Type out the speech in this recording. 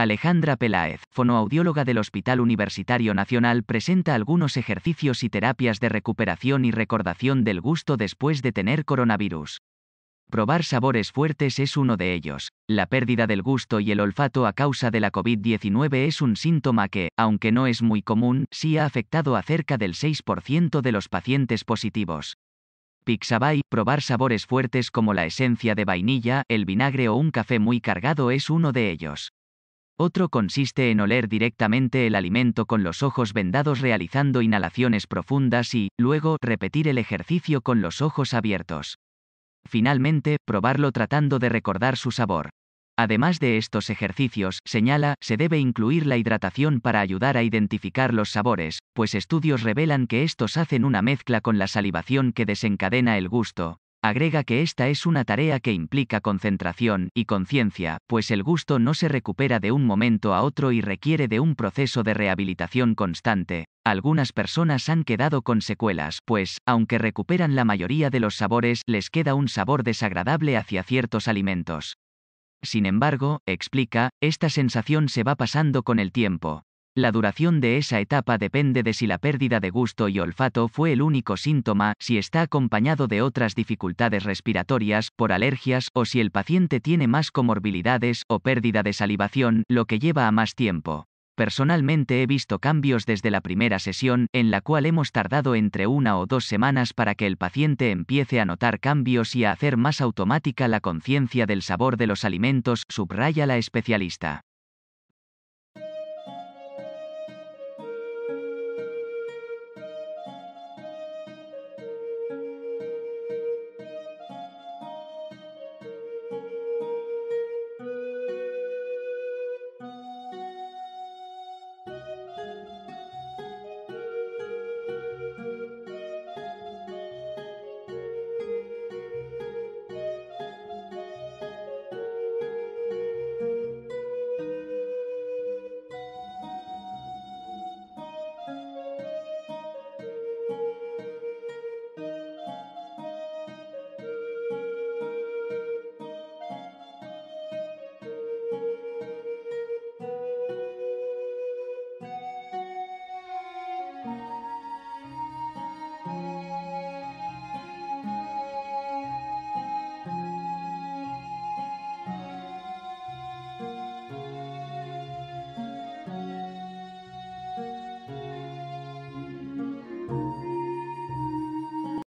Alejandra Peláez, fonoaudióloga del Hospital Universitario Nacional, presenta algunos ejercicios y terapias de recuperación y recordación del gusto después de tener coronavirus. Probar sabores fuertes es uno de ellos. La pérdida del gusto y el olfato a causa de la COVID-19 es un síntoma que, aunque no es muy común, sí ha afectado a cerca del 6% de los pacientes positivos. Pixabay, probar sabores fuertes como la esencia de vainilla, el vinagre o un café muy cargado es uno de ellos. Otro consiste en oler directamente el alimento con los ojos vendados realizando inhalaciones profundas y, luego, repetir el ejercicio con los ojos abiertos. Finalmente, probarlo tratando de recordar su sabor. Además de estos ejercicios, señala, se debe incluir la hidratación para ayudar a identificar los sabores, pues estudios revelan que estos hacen una mezcla con la salivación que desencadena el gusto, Agrega que esta es una tarea que implica concentración y conciencia, pues el gusto no se recupera de un momento a otro y requiere de un proceso de rehabilitación constante. Algunas personas han quedado con secuelas, pues, aunque recuperan la mayoría de los sabores, les queda un sabor desagradable hacia ciertos alimentos. Sin embargo, explica, esta sensación se va pasando con el tiempo, la duración de esa etapa depende de si la pérdida de gusto y olfato fue el único síntoma, si está acompañado de otras dificultades respiratorias, por alergias, o si el paciente tiene más comorbilidades o pérdida de salivación, lo que lleva a más tiempo. Personalmente he visto cambios desde la primera sesión, en la cual hemos tardado entre una o dos semanas para que el paciente empiece a notar cambios y a hacer más automática la conciencia del sabor de los alimentos, subraya la especialista.